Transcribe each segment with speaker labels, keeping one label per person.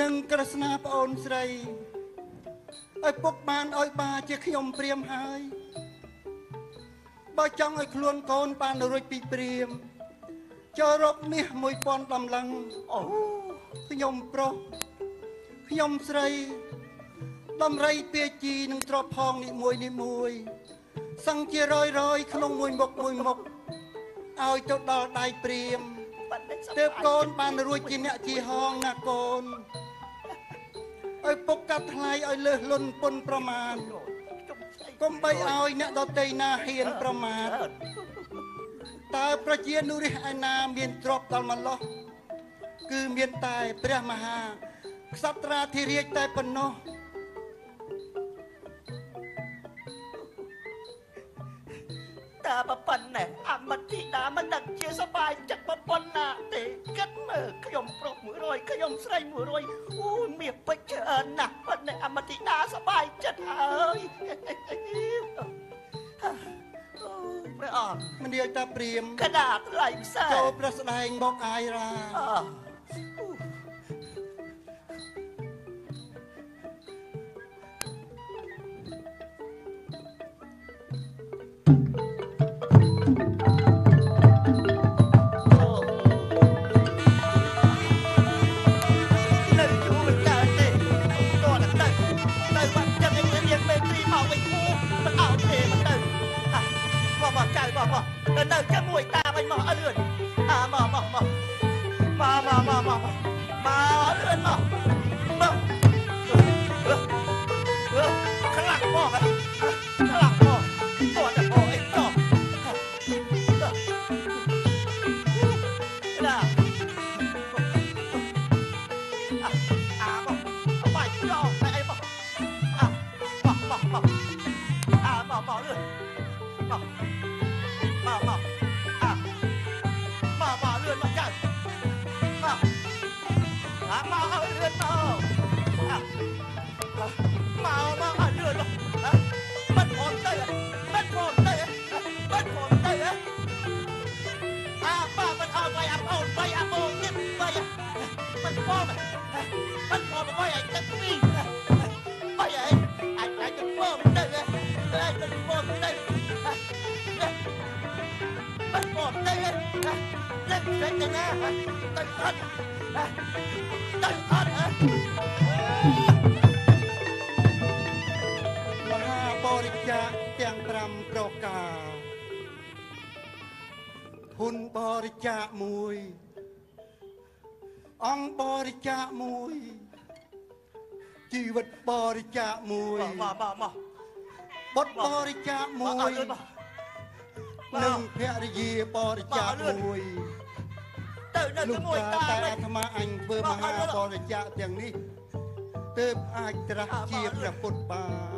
Speaker 1: និងក្រស្នាប្អូនស្រីឲ្យពុកបានឲ្យបាជាខ្ញុំព្រាមហើយបើចង់ឲ្យខ្លួនកូនបានរួចពីព្រាមចូលរកមាស1000ដំឡឹង
Speaker 2: អូ
Speaker 1: ខ្ញុំប្រុសខ្ញុំស្រីដំរីពាជីនឹងទ្របផងនីមួយនីមួយសឹងជារយរយក្នុងមួយមុខមួយមុខឲ្យទៅដល់ដៃព្រាម
Speaker 2: បាត់នេះសប្បាយ
Speaker 1: ទើបកូនបានរួចជាអ្នកជាហងណាកូន ឲ្យពុកកាត់ថ្លៃឲ្យលើសលុនពុនប្រមាណ
Speaker 2: ខ្ញុំស្អី
Speaker 1: កុំបីឲ្យអ្នកដតីណាហ៊ានប្រមាថតើប្រជានុរាស្ត្រឯណាមានទ្រព្យដល់ម្លោះគឺមានតែព្រះមហាក្សត្រាធិរាជតែប៉ុណ្ណោះ
Speaker 2: តាបប៉ុណ្ណេះអមតិតាមិនដឹងជាសប្បាយចិត្តបប៉ុណ្ណាទេគិតមើលខ្ញុំប្រុស100ខ្ញុំស្រី100អូយមាសពេជ្រច្រើនណាស់ប៉ុណ្ណេះអមតិតាសប្បាយចិត្តហើយអូព្រះអង្គ
Speaker 1: មនាយតាព្រាម
Speaker 2: កដាតថ្លៃផ្សេ
Speaker 1: ចូល
Speaker 2: ង
Speaker 1: ប្រស្ដែងមកអាយរា
Speaker 2: អឺ ចេញទៅណាទៅអត់ទៅអត់អើម
Speaker 1: ហាបរិជាទាំង5ប្រការហ៊ុនបរិជា1អង្គបរិជា1ជីវិតបរិជា1ម
Speaker 2: កមកមក
Speaker 1: បុតបរិ
Speaker 2: ជា1
Speaker 1: និងភរិយាបរិ
Speaker 2: ជា
Speaker 1: 1
Speaker 2: ទៅនៅជាមួយ
Speaker 1: តាតែអាត្មាអញធ្វើមហាបរិជ្ជៈទាំងនេះទើបអាចត្រាស់ជាព្រះពុទ្ធបាន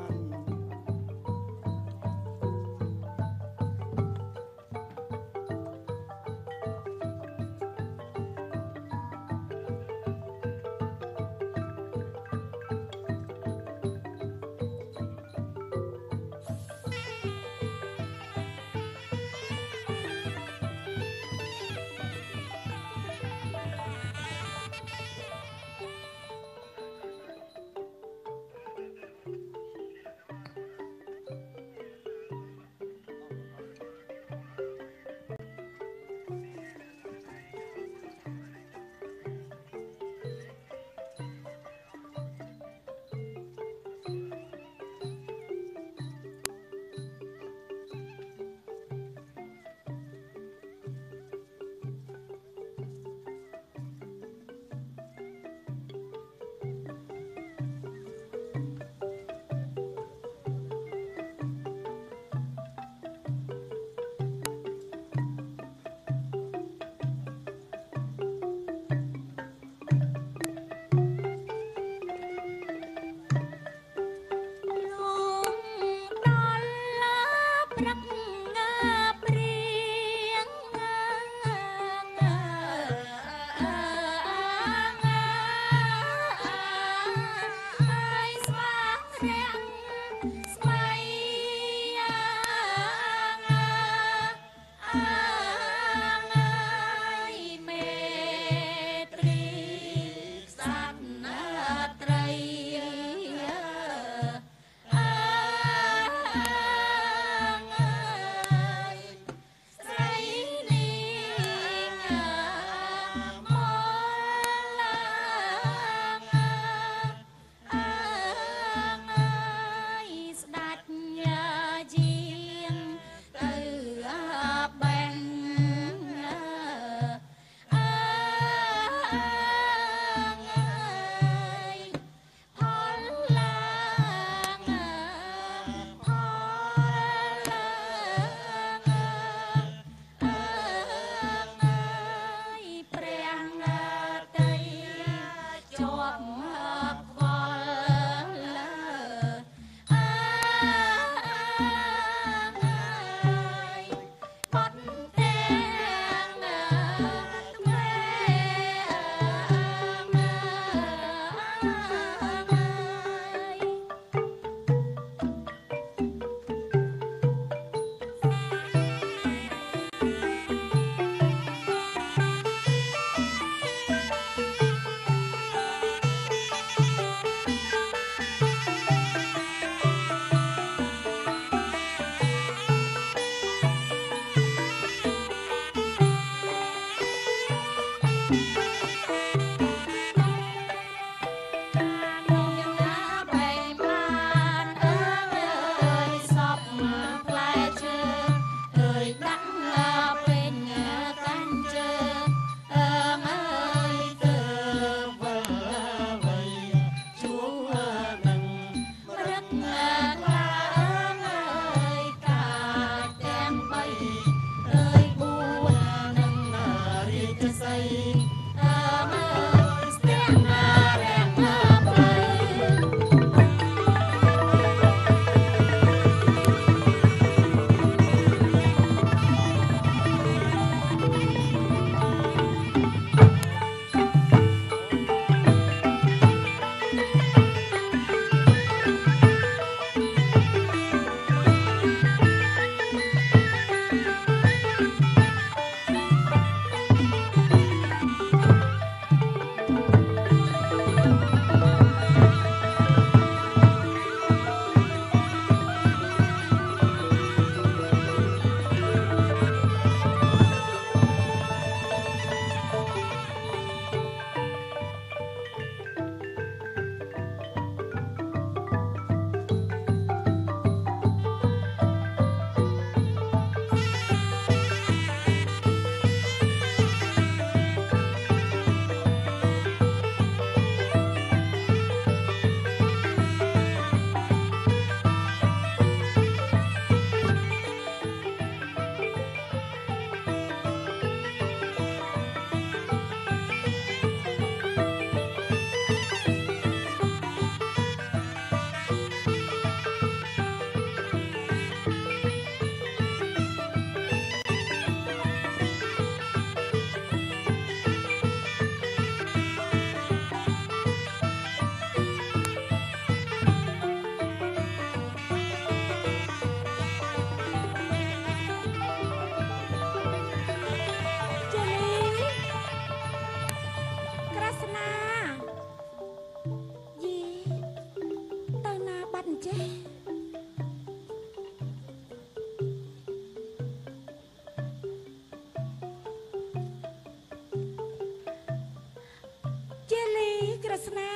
Speaker 3: ស្នា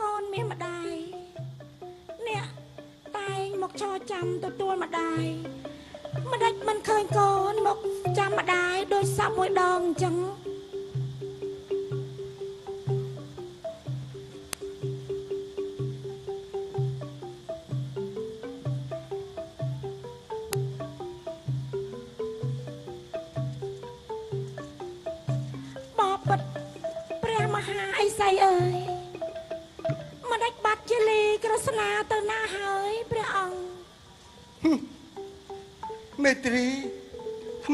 Speaker 3: កូនមានម្ដាយអ្នកតែងមកចរចាំទទួលម្ដាយម្ដេចមិនឃើញកូនមកចាំម្ដាយដោយសាប់មួយដងអញ្ចឹង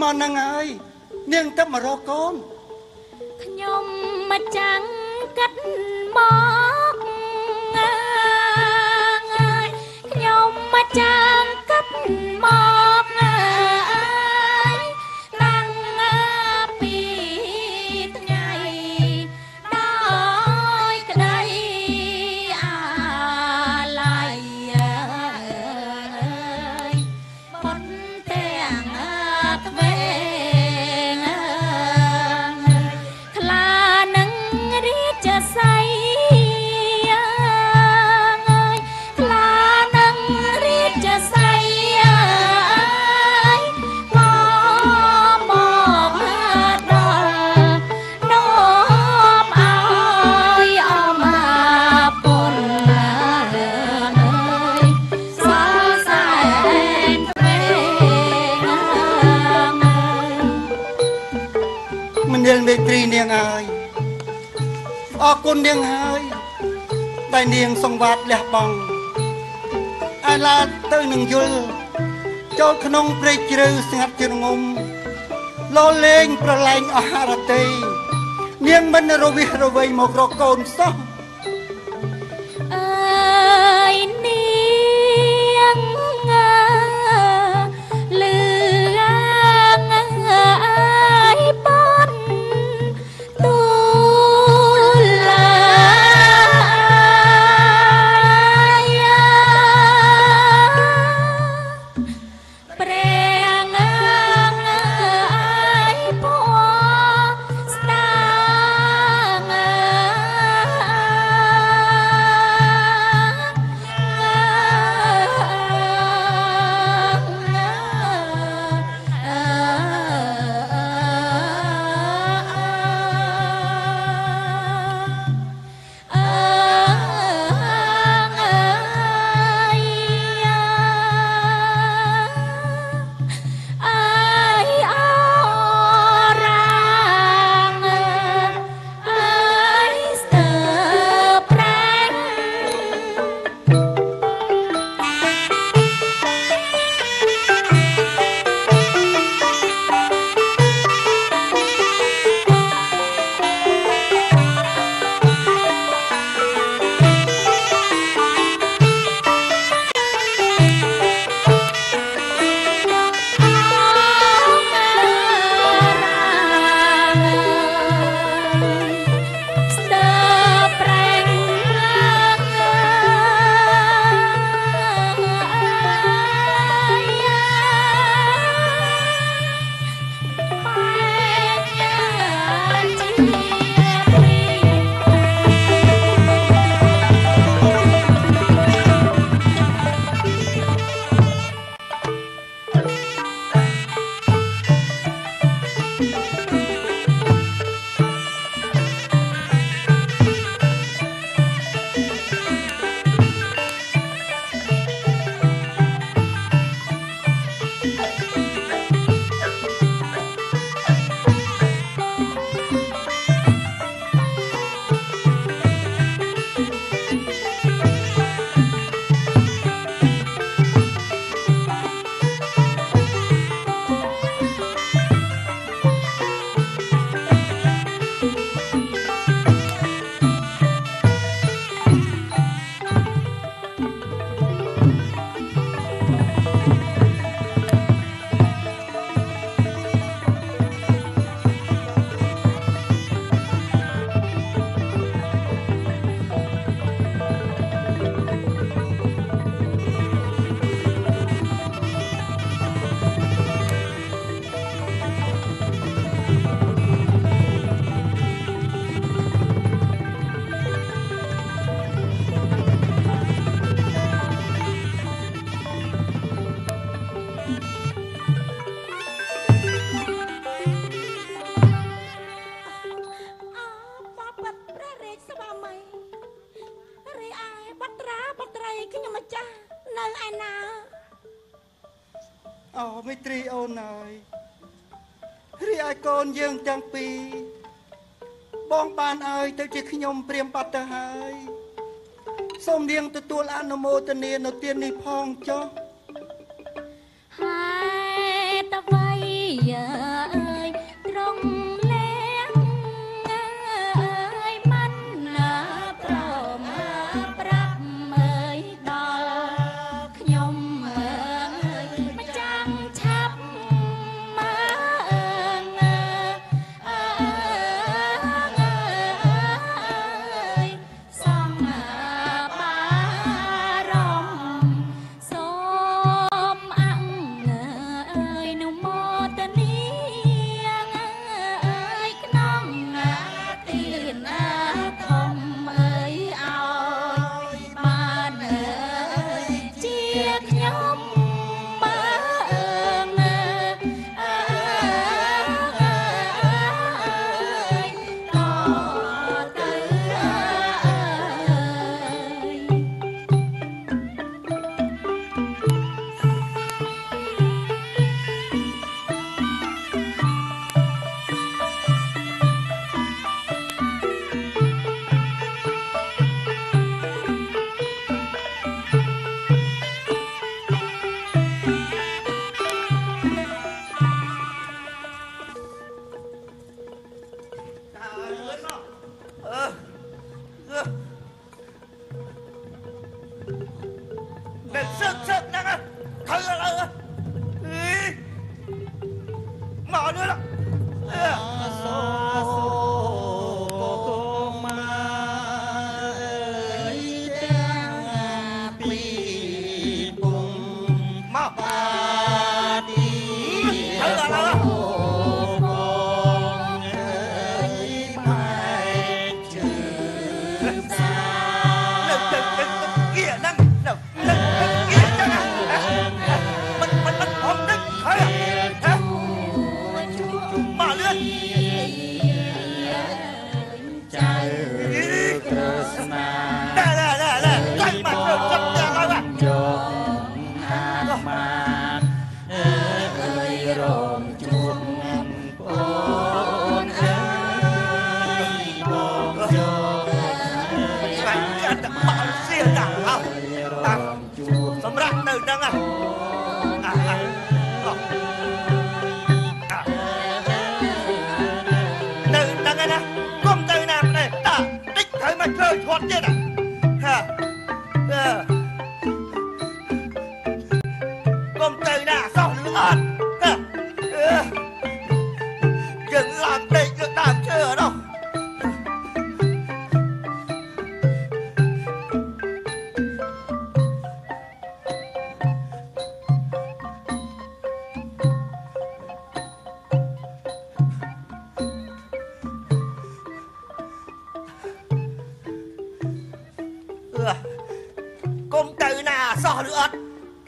Speaker 4: ថ្មហ្នឹងហើយនាងទៅមករកកូន
Speaker 3: ខ្ញុំមកចាំងកាត់មក លះ
Speaker 4: បង់អាឡាទៅនឹងយល់ចូលក្នុងព្រៃជ្រៅស្ងាត់ជ្រងំលោលេងប្រឡែងអស់ហារតីនាងមិនរវិះរវៃមករកកូនសោះ
Speaker 3: ហើយទៅជា
Speaker 4: ខ្ញុំព្រាមបាត់ទៅហើយសូមនាងទទួលអនុមោទនានៅទាននេះផងចុះ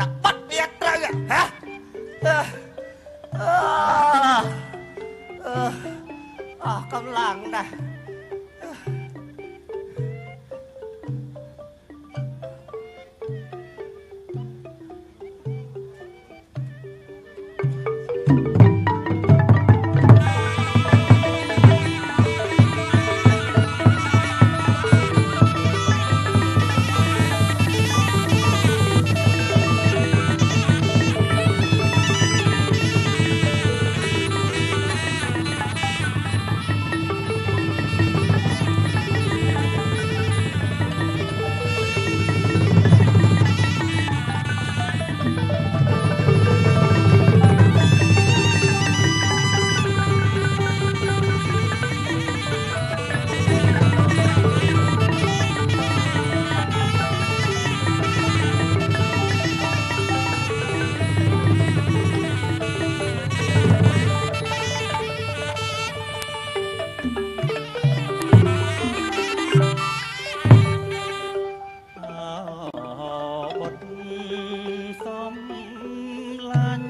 Speaker 3: ตักบัดเปี
Speaker 2: ยกเลยอะฮะเออาออเออออกกำ
Speaker 4: ลังนะ on.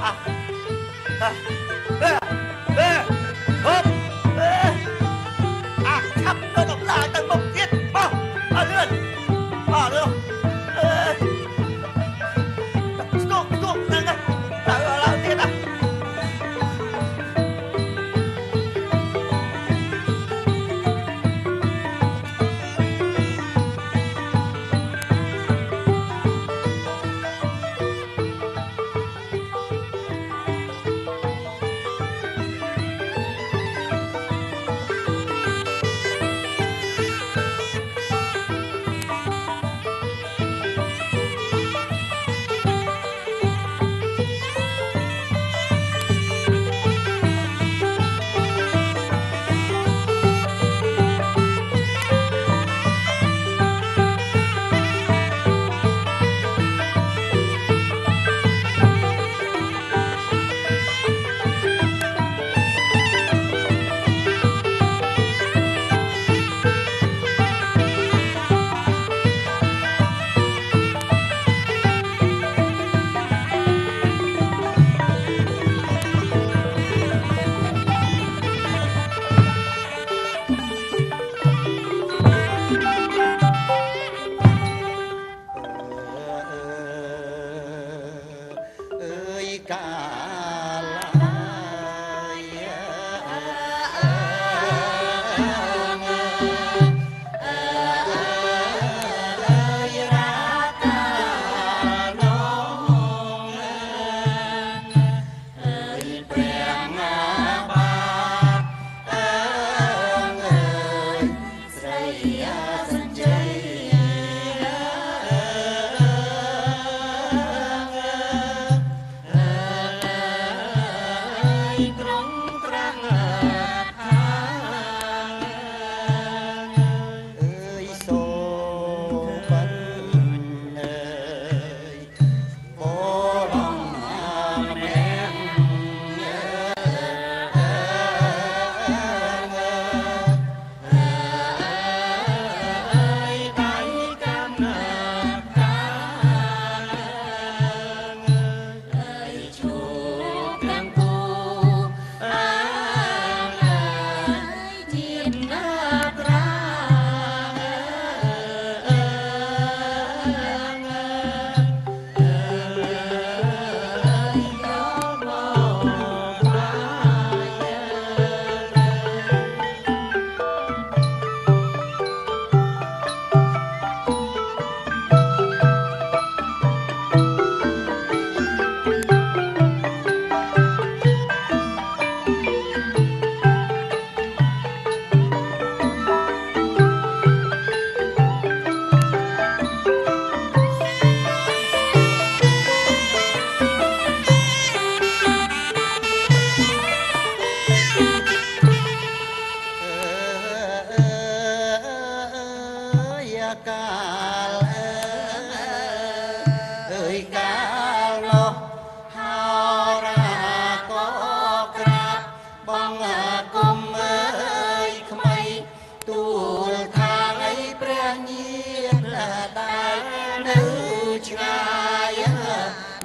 Speaker 4: 啊啊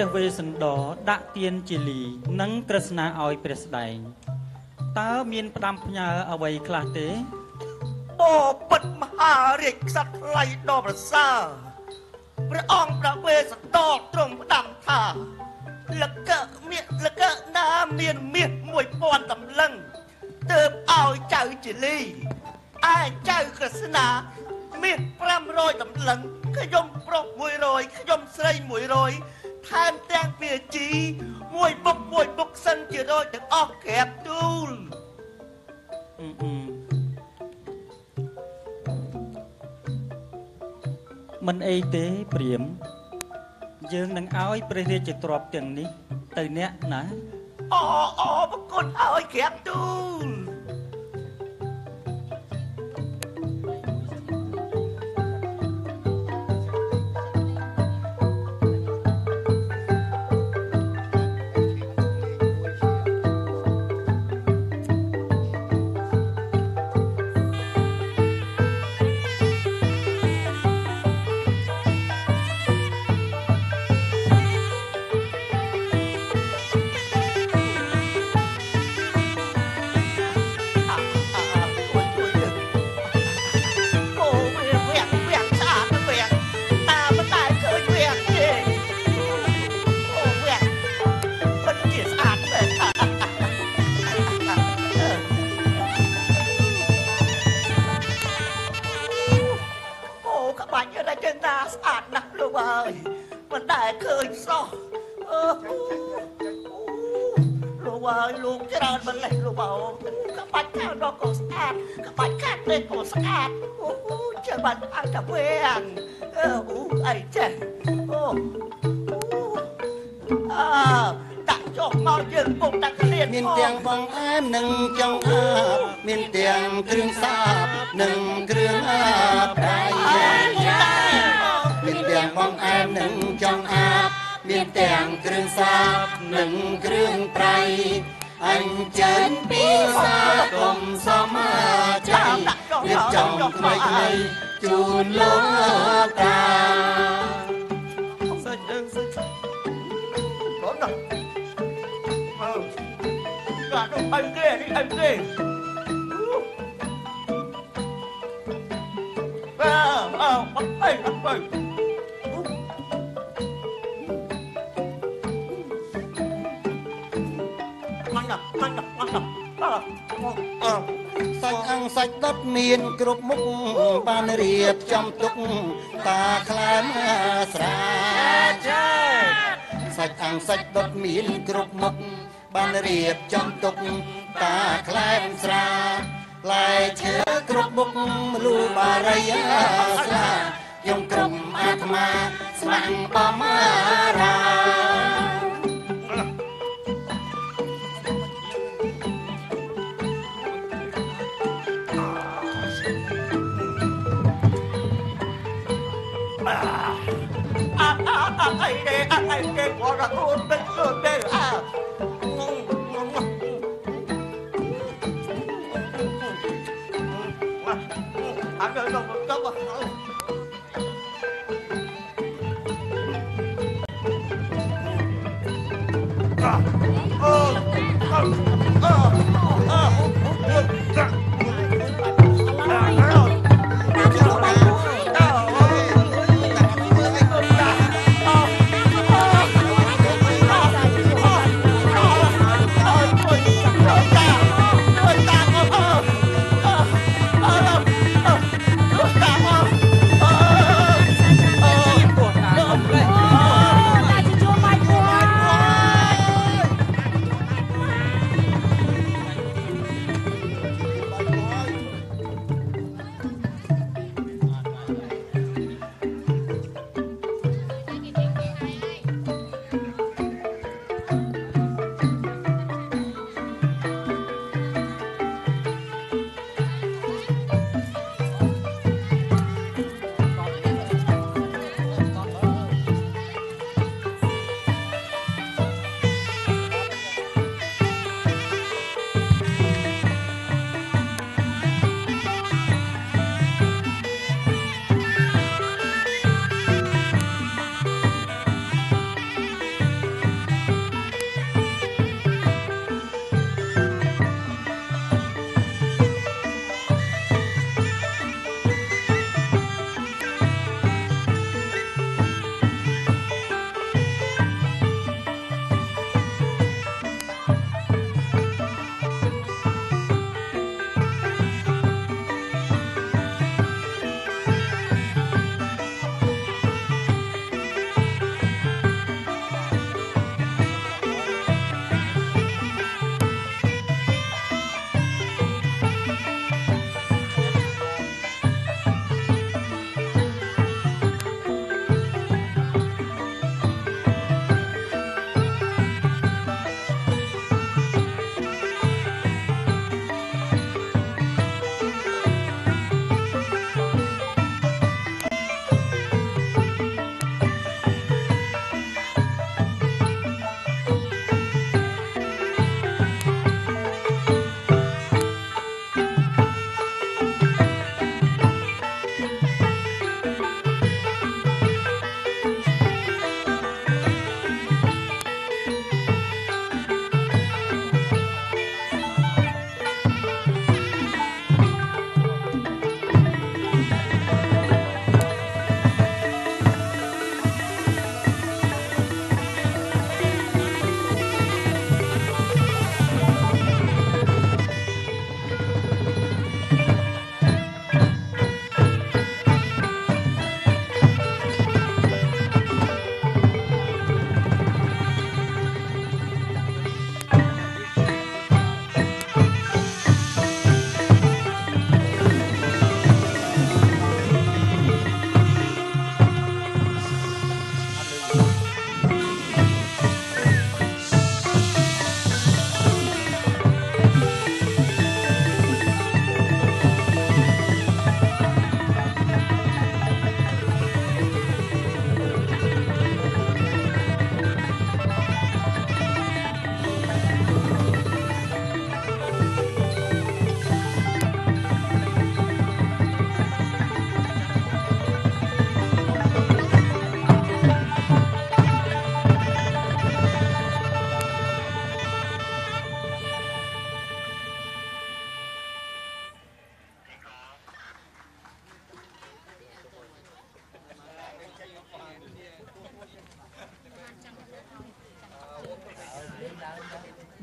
Speaker 4: ពេ
Speaker 2: ល
Speaker 5: ព្រះ
Speaker 4: វេ
Speaker 2: ស្ស
Speaker 4: ន្តរដាក់ទានជាលី និងត្រស្នាឲ្យព្រះស្ដែងតើមានផ្ដាំផ្ញើអ្វីខ្លះទេ
Speaker 2: បបិទ្ធមហារាជក្សត្រថ្លៃដ៏ប្រសើរព្រះអង្គព្រះវេស្សន្តរទ្រង់ផ្ដាំថាលកៈមានលកៈណាមានមាស1000តម្លឹងទើបឲ្យចៅជាលីឯចៅក្រស្នាមាន500តម្លឹងខ្ញុំប្រុស100ខ្ញុំស្រី100 ថែមទាំងពាជីមួយបុកមួយបុកសិនជារយទាំងអស់ក្រាបទូល
Speaker 4: អឺអឺមិនអីទេព្រាមយើងនឹងឲ្យព្រះរាជទ្រព្យទាំងនេះ ទៅអ្នកណា
Speaker 2: អូអូបកុនឲ្យក្រាបទូល ម្លេះលោកអើយក្បាច់ខាងនោះក៏ស្អាតក្បាច់ខាងនេះក៏ស្អាតអូចាំបាច់អត់តែវាំងអឺអូអីចេះអូអើដាក់ចុះមកយើងពុកដាក់ក្លៀន
Speaker 6: មានទាំងបងអែមនិងចង្អាបមានទាំងគ្រឿងសាបនិងគ្រឿងអាបប្រៃមានទាំងបងអែមនិងចង្អាបមានទាំងគ្រឿងសាបនិងគ្រឿងប្រៃ អញ្ជើញពីសាគមសមចៃរៀបចំថ្មីថ្មីជូនលោកតា
Speaker 2: សិចអើសិចរត់ដល់អើ
Speaker 6: សាច់អង្គសាច់ដុតមាន គ្រប់មុខបានរៀបចំទុកតាខ្លែមស្រាចាសាច់អង្គសាច់ដុតមានគ្រប់មុខបានរៀបចំទុកតាខ្លែមស្រាផ្លែឈើ
Speaker 4: គ្រប់មុខមលូបារីយាស្លាយំក្រុមអាត្មាស្មាំងបំរា
Speaker 2: 내 뭐라고 뺏어 내라 하면 너무 너무 Oh!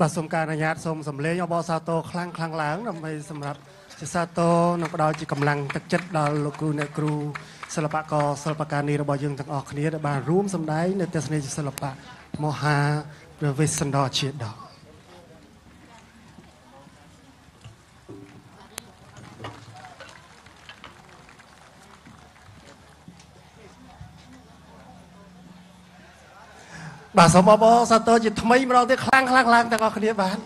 Speaker 7: បាទសូមការអនុញ្ញាតសូមសម្លេងអបអរសាទរខ្លាំងខ្លាំងឡើងដើម្បីសម្រាប់ជាសាទរនិងផ្ដល់ជាកម្លាំងទឹកចិត្តដល់លោកគ្រូអ្នកគ្រូសិល្បករសិល្បករនីរបស់យើងទាំងអស់គ្នាដែលបានរួមសម្ដែងនៅទស្សនីយសិល្បៈមហាព្រះវេស្សន្តរជាដក បាទសូមអបអរសាទរជាថ្មីម្ដងទៀតខ្លាំងខ្លាំងខ្លាំងទាំងអស់គ្នាបាទ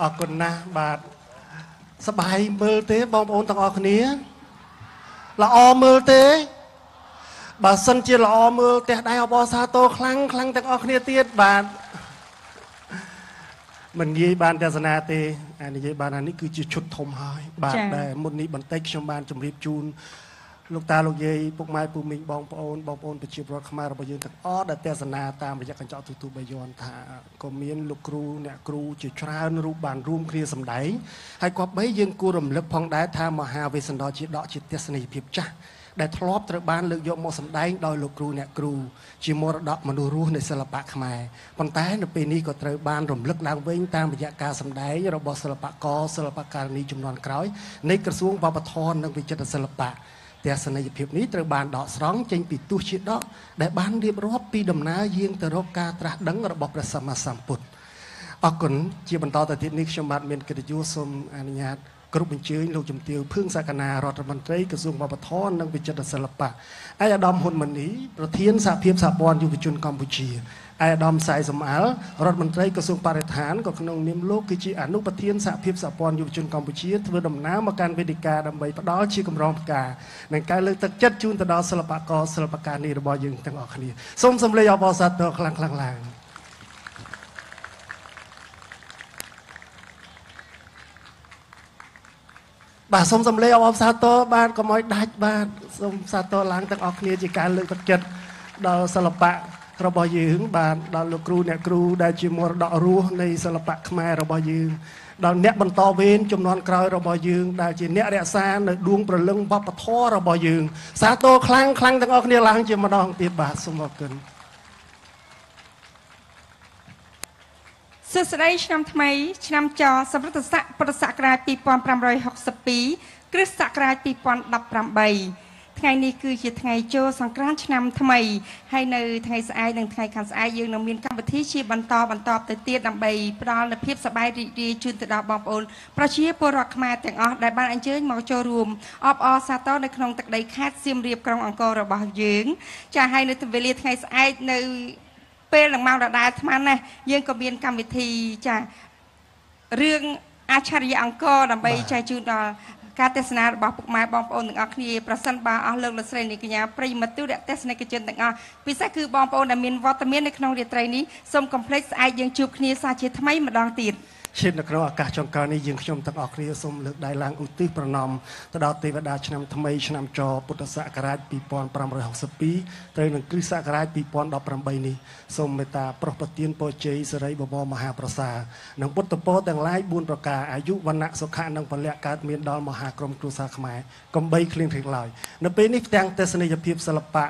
Speaker 7: អរគុណណាស់បាទសប្បាយមើលទេបងប្អូនទាំងអស់គ្នាល្អមើលទេបើសិនជាល្អមើលផ្ទះដៃអបអរសាទរខ្លាំងខ្លាំងទាំងអស់គ្នាទៀតបាទមិននិយាយបានទេសនាទេអានិយាយបានអានេះគឺជាឈុតធំហើយបាទ
Speaker 3: ចា៎
Speaker 7: ដែលមុននេះបន្តិចខ្ញុំបានជម្រាបជូន លោកតាលោកយាយពុកម៉ែពូមីងបងប្អូនបងប្អូនប្រជាពលរដ្ឋខ្មែររបស់យើងទាំងអស់ដែលទេសនាតាមរយៈកញ្ចក់ទូទូបាយ័នថាក៏មានលោកគ្រូអ្នកគ្រូជាច្រើនរូបបានរួមគ្នាសម្ដែងហើយក៏បីយើងគួររំលឹកផងដែរថាមហាវេស្សន្តរជាដកជាទេសនីយភាពចាស់ដែលធ្លាប់ត្រូវបានលើកយកមកសម្ដែងដោយលោកគ្រូអ្នកគ្រូជាមរតកមនុស្សរស់នៃសិល្បៈខ្មែរប៉ុន្តែនៅពេលនេះក៏ត្រូវបានរំលឹកឡើងវិញតាមរយៈការសម្ដែងរបស់សិល្បករសិល្បករនីចំនួនក្រោយនៃក្រសួងវប្បធម៌និងវិចិត្រសិល្បៈ ទស្សនីយភាពនេះត្រូវបានដកស្រង់ចេញពីទស្សជាដកដែលបានរៀបរាប់ពីដំណើរយាងទៅរកការត្រាស់ដឹងរបស់ព្រះសម្មាសម្ពុទ្ធអរគុណជាបន្តទៅទៀតនេះខ្ញុំបាទមានកិត្តិយសសូមអនុញ្ញាតគ្រប់អញ្ជើញលោកជំទាវភឿងសក្កណារដ្ឋមន្ត្រីក្រសួងវប្បធម៌និងវិចិត្រសិល្បៈឯកឧត្តមហ៊ុនម៉ាណីប្រធានសហភាពសហព័ន្ធយុវជនកម្ពុជា ឯកឧត្តមសៃសំអាលរដ្ឋមន្ត្រីក្រសួងបរិស្ថានក៏ក្នុងនាមលោកគឺជាអនុប្រធានសហភាពសហព័ន្ធយុវជនកម្ពុជាធ្វើដំណើរមកកាន់វេទិកាដើម្បីផ្ដល់ជាកម្រងផ្កានិងការលើកទឹកចិត្តជូនទៅដល់សិល្បករសិល្បករនេះរបស់យើងទាំងអស់គ្នាសូមសម្លេងអបអរសាទរខ្លាំងៗឡើងបាទសូមសំលេងអបអរសាទរបាទកុំឲ្យដាច់បាទសូមសាទរឡើងទាំងអស់គ្នាជាការលើកទឹកចិត្តដល់សិល្បៈ របស់យើងបាទដល់លោកគ្រូអ្នកគ្រូដែលជាមរតករស់នៃសិល្បៈខ្មែររបស់យើងដល់អ្នកបន្តវេនចំនួនក្រោយរបស់យើងដែលជាអ្នករក្សានៅដួងព្រលឹងវប្បធម៌របស់យើង សាទរខ្លាំងខ្លាំងទាំងអស់គ្នាឡើងជាម្ដងទៀតបាទសូមអរគុណ
Speaker 8: សួស្តីឆ្នាំថ្មី ឆ្នាំចសម្រិតស័កពុទ្ធសករាជ2562គ្រិស្តសករាជ2018 ថ្ងៃនេះគឺជាថ្ងៃចូលសង្ក្រាន្តឆ្នាំថ្មីហើយនៅថ្ងៃស្អែកនិងថ្ងៃខាងស្អែកយើងនឹងមានកម្មវិធីជាបន្តបន្តទៅទៀតដើម្បីផ្ដល់នូវភាពសប្បាយរីករាយជូនទៅដល់បងប្អូនប្រជាពលរដ្ឋខ្មែរទាំងអស់ដែលបានអញ្ជើញមកចូលរួមអបអរសាទរនៅក្នុងទឹកដីខេត្តសៀមរាបក្រុងអង្គររបស់យើង ចា៎ហើយនៅវេលាថ្ងៃស្អែកនៅពេលនឹងមកដដែលអាត្មាណាស់យើងក៏មានកម្មវិធីចារឿងអាចារ្យអង្គរដើម្បីចែកជូនដល់ ការទេសនារបស់ពុកម៉ែបងប្អូនទាំងអស់គ្នាប្រសិនបើអស់លោកលោកស្រីនាងកញ្ញាប្រិយមិត្តទូរទស្សនិកជនទាំងអស់ពិសេសគឺបងប្អូនដែលមានវត្តមាននៅក្នុងរាត្រីនេះសូមកុំភ្លេចស្អែកយើងជួបគ្នាសាជាថ្មីម្ដងទៀត
Speaker 7: ឈាននៅក្នុងឱកាសចុងក្រោយនេះយើងខ្ញុំទាំងអស់គ្នាសូមលើកដៃឡើងឧទ្ទិសប្រណម្យទៅដល់ទេវតាឆ្នាំថ្មីឆ្នាំចពុទ្ធសករាជ2562ត្រូវនឹងគ្រិស្តសករាជ2018នេះសូមមេត្តាប្រោះប្រទានពរជ័យសិរីបបរមហាប្រសានិងពុទ្ធពរទាំងឡាយ4ប្រការអាយុវណ្ណៈសុខៈនិងពលៈកើតមានដល់មហាក្រុមគ្រួសារខ្មែរកំបីគ្លៀងគ្លៀងឡើយនៅពេលនេះផ្ទាំងទស្សនីយភាពសិល្បៈ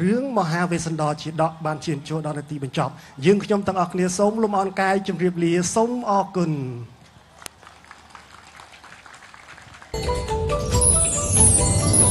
Speaker 7: រឿងមហាវេស្សន្តរជាដកបានជាចូលដល់នាទីបញ្ចប់យើងខ្ញុំទាំងអស់គ្នាសូមលំអរកាយជម្រាបលាសូមអរគុណ thank you